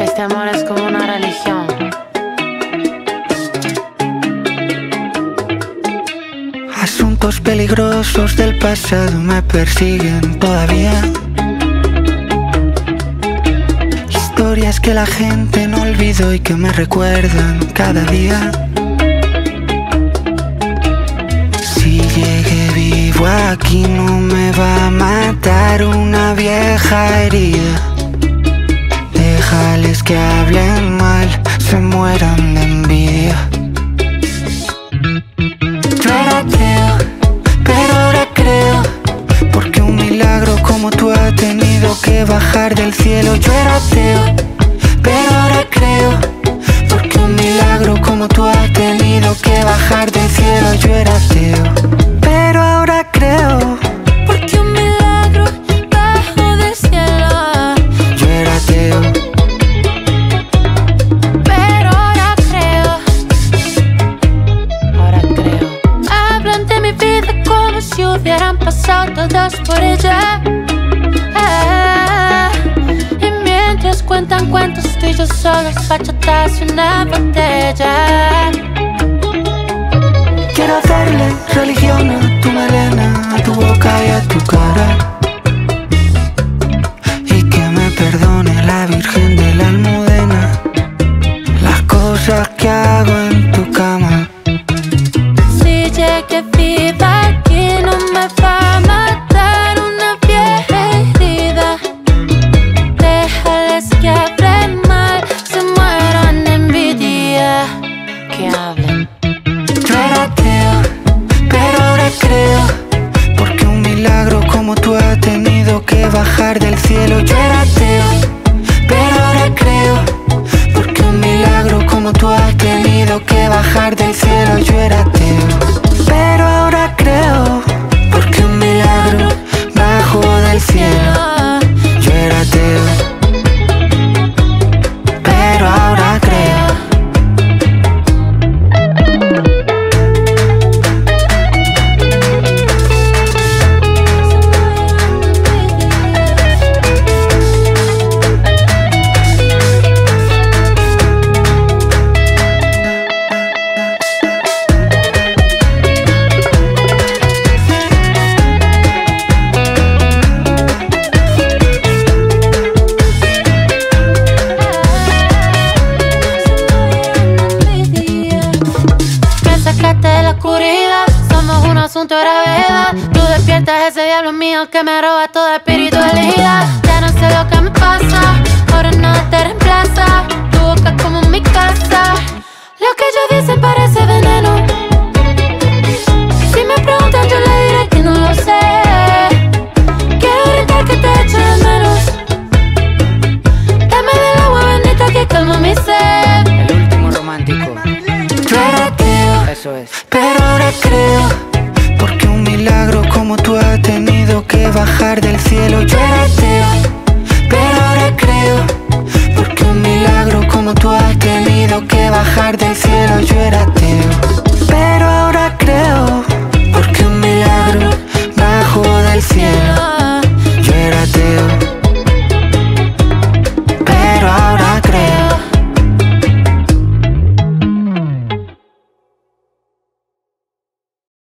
Este amor es como una religión. Asuntos peligrosos del pasado me persiguen todavía. Historias que la gente no olvidó y que me recuerdan cada día. Aquí no me va a matar una vieja herida. Déjales que hablen mal, se mueran de hubieran pasado todos por ella. Ah, y mientras cuentan cuentos, tú y yo solos bachatas y una botella. quiero hacerle religión a tu melena, a tu boca y a tu cara Y que me perdone la Virgen de la Almudena Las cosas que hago en tu cama Si llegué viva punto era verdad. Tú despiertas ese diablo mío que me roba toda espiritualidad. Ya no sé lo que me pasa, ahora nada te reemplaza. Tu boca como mi casa. Lo que ellos dicen parece veneno. Si me preguntan, yo le diré que no lo sé. Quiero gritar que te echo de menos. Dame del agua bendita que calma mi sed. El último romántico. Tú eres tío, Eso es. Pero ahora que